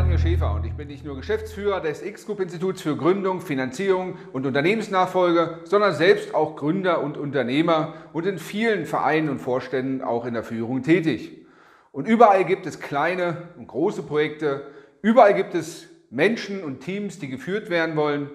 Daniel Schäfer und ich bin nicht nur Geschäftsführer des X-Group-Instituts für Gründung, Finanzierung und Unternehmensnachfolge, sondern selbst auch Gründer und Unternehmer und in vielen Vereinen und Vorständen auch in der Führung tätig. Und überall gibt es kleine und große Projekte, überall gibt es Menschen und Teams, die geführt werden wollen.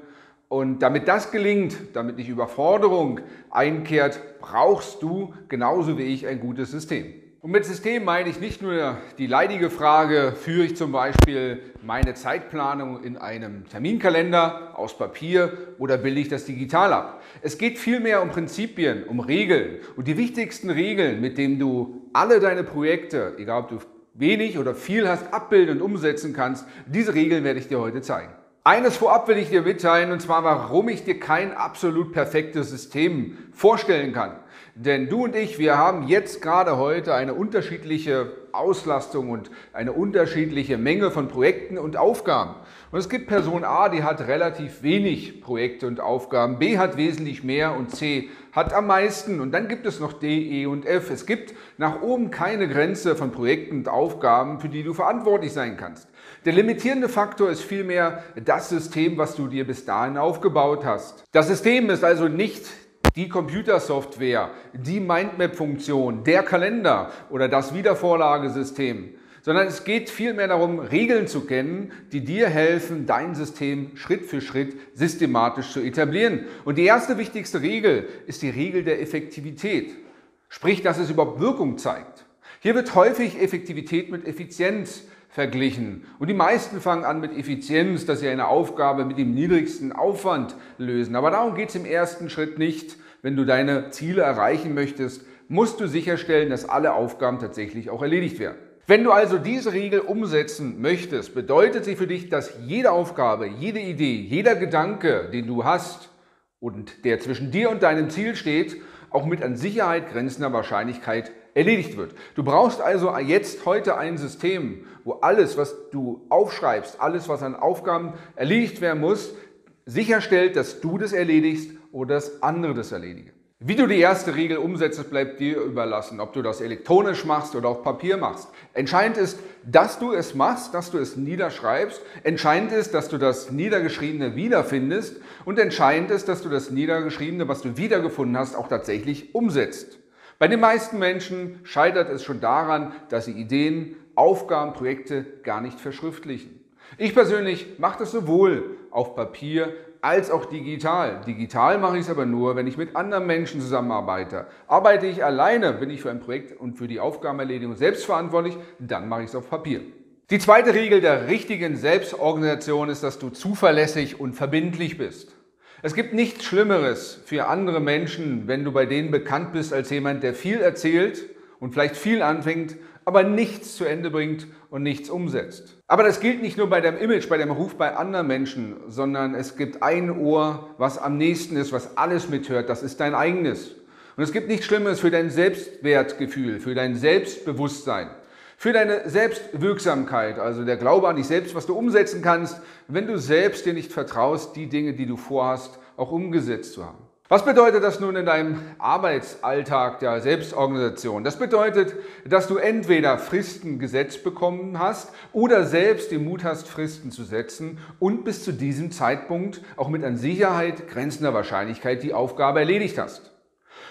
Und damit das gelingt, damit nicht Überforderung einkehrt, brauchst du genauso wie ich ein gutes System. Und mit System meine ich nicht nur die leidige Frage, führe ich zum Beispiel meine Zeitplanung in einem Terminkalender aus Papier oder bilde ich das digital ab. Es geht vielmehr um Prinzipien, um Regeln. Und die wichtigsten Regeln, mit denen du alle deine Projekte, egal ob du wenig oder viel hast, abbilden und umsetzen kannst, diese Regeln werde ich dir heute zeigen. Eines vorab will ich dir mitteilen, und zwar, warum ich dir kein absolut perfektes System vorstellen kann. Denn du und ich, wir haben jetzt gerade heute eine unterschiedliche Auslastung und eine unterschiedliche Menge von Projekten und Aufgaben. Und es gibt Person A, die hat relativ wenig Projekte und Aufgaben, B hat wesentlich mehr und C hat am meisten. Und dann gibt es noch D, E und F. Es gibt nach oben keine Grenze von Projekten und Aufgaben, für die du verantwortlich sein kannst. Der limitierende Faktor ist vielmehr das System, was du dir bis dahin aufgebaut hast. Das System ist also nicht die Computersoftware, die Mindmap-Funktion, der Kalender oder das Wiedervorlagesystem, sondern es geht vielmehr darum, Regeln zu kennen, die dir helfen, dein System Schritt für Schritt systematisch zu etablieren. Und die erste wichtigste Regel ist die Regel der Effektivität, sprich, dass es überhaupt Wirkung zeigt. Hier wird häufig Effektivität mit Effizienz verglichen. Und die meisten fangen an mit Effizienz, dass sie eine Aufgabe mit dem niedrigsten Aufwand lösen. Aber darum geht es im ersten Schritt nicht, wenn du deine Ziele erreichen möchtest, musst du sicherstellen, dass alle Aufgaben tatsächlich auch erledigt werden. Wenn du also diese Regel umsetzen möchtest, bedeutet sie für dich, dass jede Aufgabe, jede Idee, jeder Gedanke, den du hast und der zwischen dir und deinem Ziel steht, auch mit an Sicherheit grenzender Wahrscheinlichkeit erledigt wird. Du brauchst also jetzt heute ein System, wo alles, was du aufschreibst, alles, was an Aufgaben erledigt werden muss, sicherstellt, dass du das erledigst oder dass andere das erledigen. Wie du die erste Regel umsetzt, bleibt dir überlassen, ob du das elektronisch machst oder auf Papier machst. Entscheidend ist, dass du es machst, dass du es niederschreibst. Entscheidend ist, dass du das Niedergeschriebene wiederfindest. Und entscheidend ist, dass du das Niedergeschriebene, was du wiedergefunden hast, auch tatsächlich umsetzt. Bei den meisten Menschen scheitert es schon daran, dass sie Ideen, Aufgaben, Projekte gar nicht verschriftlichen. Ich persönlich mache das sowohl auf Papier als auch digital. Digital mache ich es aber nur, wenn ich mit anderen Menschen zusammenarbeite. Arbeite ich alleine, bin ich für ein Projekt und für die Aufgabenerledigung selbst verantwortlich, dann mache ich es auf Papier. Die zweite Regel der richtigen Selbstorganisation ist, dass du zuverlässig und verbindlich bist. Es gibt nichts Schlimmeres für andere Menschen, wenn du bei denen bekannt bist als jemand, der viel erzählt und vielleicht viel anfängt, aber nichts zu Ende bringt und nichts umsetzt. Aber das gilt nicht nur bei deinem Image, bei deinem Ruf bei anderen Menschen, sondern es gibt ein Ohr, was am nächsten ist, was alles mithört, das ist dein eigenes. Und es gibt nichts Schlimmes für dein Selbstwertgefühl, für dein Selbstbewusstsein, für deine Selbstwirksamkeit, also der Glaube an dich selbst, was du umsetzen kannst, wenn du selbst dir nicht vertraust, die Dinge, die du vorhast, auch umgesetzt zu haben. Was bedeutet das nun in deinem Arbeitsalltag der Selbstorganisation? Das bedeutet, dass du entweder Fristen gesetzt bekommen hast oder selbst den Mut hast, Fristen zu setzen und bis zu diesem Zeitpunkt auch mit an Sicherheit grenzender Wahrscheinlichkeit die Aufgabe erledigt hast.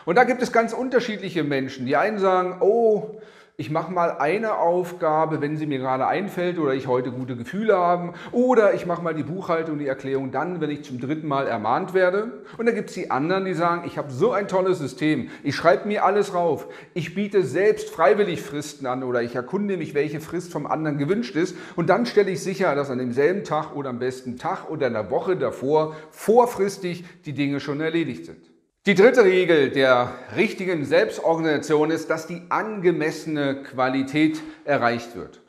Und da gibt es ganz unterschiedliche Menschen. Die einen sagen, oh, ich mache mal eine Aufgabe, wenn sie mir gerade einfällt oder ich heute gute Gefühle habe. Oder ich mache mal die Buchhaltung, die Erklärung dann, wenn ich zum dritten Mal ermahnt werde. Und dann gibt es die anderen, die sagen, ich habe so ein tolles System, ich schreibe mir alles rauf, ich biete selbst freiwillig Fristen an oder ich erkunde mich, welche Frist vom anderen gewünscht ist. Und dann stelle ich sicher, dass an demselben Tag oder am besten Tag oder in der Woche davor vorfristig die Dinge schon erledigt sind. Die dritte Regel der richtigen Selbstorganisation ist, dass die angemessene Qualität erreicht wird.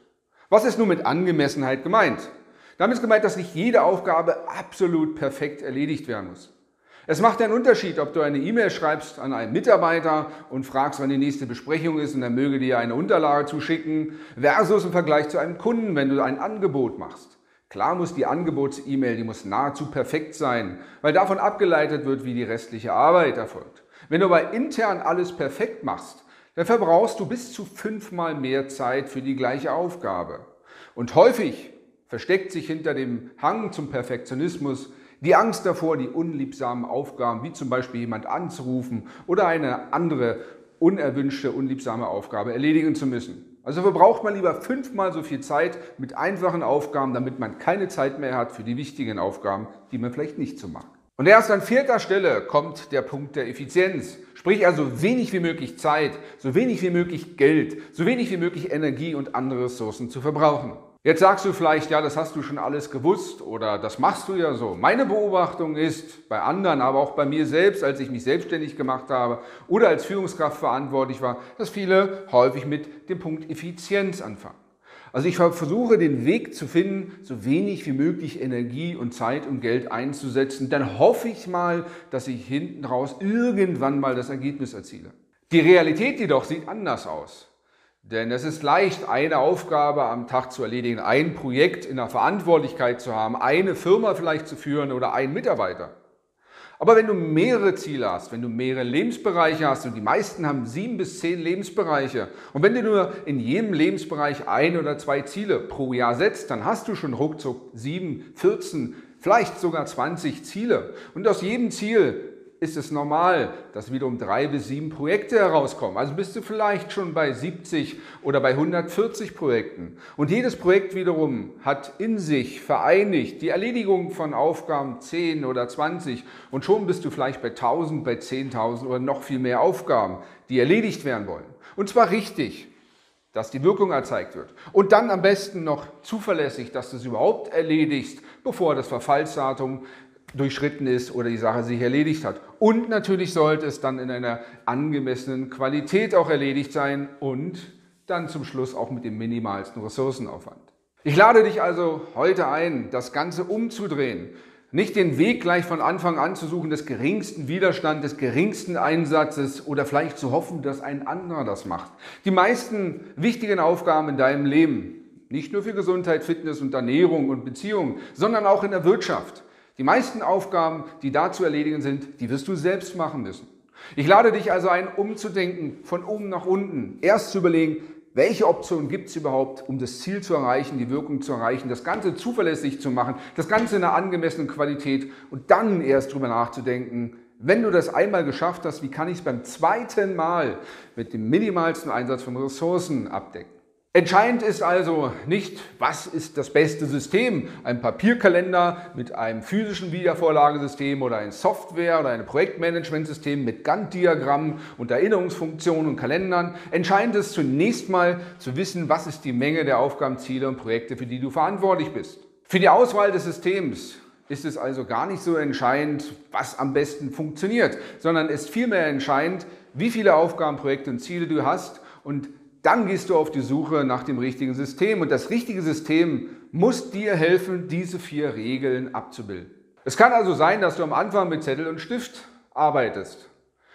Was ist nun mit Angemessenheit gemeint? Damit ist gemeint, dass nicht jede Aufgabe absolut perfekt erledigt werden muss. Es macht einen Unterschied, ob du eine E-Mail schreibst an einen Mitarbeiter und fragst, wann die nächste Besprechung ist und er möge dir eine Unterlage zuschicken, versus im Vergleich zu einem Kunden, wenn du ein Angebot machst. Klar muss die Angebots-E-Mail, die muss nahezu perfekt sein, weil davon abgeleitet wird, wie die restliche Arbeit erfolgt. Wenn du aber intern alles perfekt machst, dann verbrauchst du bis zu fünfmal mehr Zeit für die gleiche Aufgabe. Und häufig versteckt sich hinter dem Hang zum Perfektionismus die Angst davor, die unliebsamen Aufgaben, wie zum Beispiel jemand anzurufen oder eine andere unerwünschte, unliebsame Aufgabe erledigen zu müssen. Also verbraucht man lieber fünfmal so viel Zeit mit einfachen Aufgaben, damit man keine Zeit mehr hat für die wichtigen Aufgaben, die man vielleicht nicht so mag. Und erst an vierter Stelle kommt der Punkt der Effizienz. Sprich also wenig wie möglich Zeit, so wenig wie möglich Geld, so wenig wie möglich Energie und andere Ressourcen zu verbrauchen. Jetzt sagst du vielleicht, ja, das hast du schon alles gewusst oder das machst du ja so. Meine Beobachtung ist bei anderen, aber auch bei mir selbst, als ich mich selbstständig gemacht habe oder als Führungskraft verantwortlich war, dass viele häufig mit dem Punkt Effizienz anfangen. Also ich versuche den Weg zu finden, so wenig wie möglich Energie und Zeit und Geld einzusetzen. Dann hoffe ich mal, dass ich hinten raus irgendwann mal das Ergebnis erziele. Die Realität jedoch sieht anders aus. Denn es ist leicht, eine Aufgabe am Tag zu erledigen, ein Projekt in der Verantwortlichkeit zu haben, eine Firma vielleicht zu führen oder einen Mitarbeiter. Aber wenn du mehrere Ziele hast, wenn du mehrere Lebensbereiche hast, und die meisten haben sieben bis zehn Lebensbereiche, und wenn du nur in jedem Lebensbereich ein oder zwei Ziele pro Jahr setzt, dann hast du schon ruckzuck sieben, 14, vielleicht sogar 20 Ziele. Und aus jedem Ziel ist es normal, dass wiederum drei bis sieben Projekte herauskommen. Also bist du vielleicht schon bei 70 oder bei 140 Projekten. Und jedes Projekt wiederum hat in sich vereinigt die Erledigung von Aufgaben 10 oder 20 und schon bist du vielleicht bei 1000, bei 10.000 oder noch viel mehr Aufgaben, die erledigt werden wollen. Und zwar richtig dass die Wirkung erzeigt wird. Und dann am besten noch zuverlässig, dass du es überhaupt erledigst, bevor das Verfallsdatum durchschritten ist oder die Sache sich erledigt hat. Und natürlich sollte es dann in einer angemessenen Qualität auch erledigt sein und dann zum Schluss auch mit dem minimalsten Ressourcenaufwand. Ich lade dich also heute ein, das Ganze umzudrehen. Nicht den Weg gleich von Anfang an zu suchen des geringsten Widerstands, des geringsten Einsatzes oder vielleicht zu hoffen, dass ein anderer das macht. Die meisten wichtigen Aufgaben in deinem Leben, nicht nur für Gesundheit, Fitness und Ernährung und Beziehungen, sondern auch in der Wirtschaft, die meisten Aufgaben, die da zu erledigen sind, die wirst du selbst machen müssen. Ich lade dich also ein, umzudenken, von oben nach unten. Erst zu überlegen, welche Optionen gibt es überhaupt, um das Ziel zu erreichen, die Wirkung zu erreichen, das Ganze zuverlässig zu machen, das Ganze in einer angemessenen Qualität und dann erst drüber nachzudenken, wenn du das einmal geschafft hast, wie kann ich es beim zweiten Mal mit dem minimalsten Einsatz von Ressourcen abdecken? Entscheidend ist also nicht, was ist das beste System, ein Papierkalender mit einem physischen Wiedervorlagesystem oder ein Software oder ein Projektmanagementsystem mit Gantt-Diagrammen und Erinnerungsfunktionen und Kalendern. Entscheidend ist zunächst mal zu wissen, was ist die Menge der Aufgabenziele und Projekte, für die du verantwortlich bist. Für die Auswahl des Systems ist es also gar nicht so entscheidend, was am besten funktioniert, sondern ist vielmehr entscheidend, wie viele Aufgaben, Projekte und Ziele du hast und dann gehst du auf die Suche nach dem richtigen System. Und das richtige System muss dir helfen, diese vier Regeln abzubilden. Es kann also sein, dass du am Anfang mit Zettel und Stift arbeitest.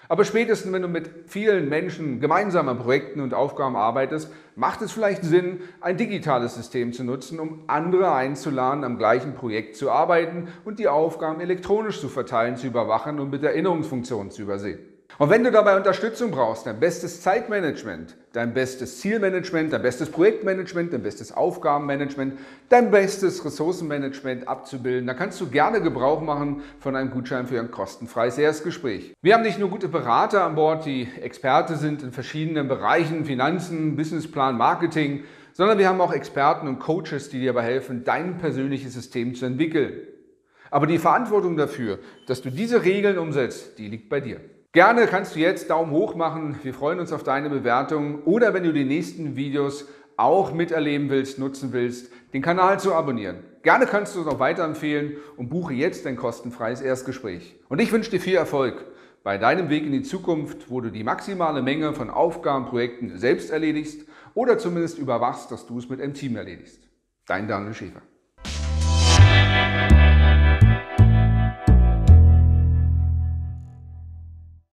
Aber spätestens, wenn du mit vielen Menschen gemeinsam an Projekten und Aufgaben arbeitest, macht es vielleicht Sinn, ein digitales System zu nutzen, um andere einzuladen, am gleichen Projekt zu arbeiten und die Aufgaben elektronisch zu verteilen, zu überwachen und mit Erinnerungsfunktionen zu übersehen. Und wenn du dabei Unterstützung brauchst, dein bestes Zeitmanagement, dein bestes Zielmanagement, dein bestes Projektmanagement, dein bestes Aufgabenmanagement, dein bestes Ressourcenmanagement abzubilden, dann kannst du gerne Gebrauch machen von einem Gutschein für ein kostenfreies Erstgespräch. Wir haben nicht nur gute Berater an Bord, die Experte sind in verschiedenen Bereichen, Finanzen, Businessplan, Marketing, sondern wir haben auch Experten und Coaches, die dir dabei helfen, dein persönliches System zu entwickeln. Aber die Verantwortung dafür, dass du diese Regeln umsetzt, die liegt bei dir. Gerne kannst du jetzt Daumen hoch machen. Wir freuen uns auf deine Bewertung. Oder wenn du die nächsten Videos auch miterleben willst, nutzen willst, den Kanal zu abonnieren. Gerne kannst du es auch weiterempfehlen und buche jetzt dein kostenfreies Erstgespräch. Und ich wünsche dir viel Erfolg bei deinem Weg in die Zukunft, wo du die maximale Menge von Aufgaben, Projekten selbst erledigst oder zumindest überwachst, dass du es mit einem Team erledigst. Dein Daniel Schäfer.